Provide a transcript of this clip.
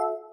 you